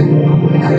น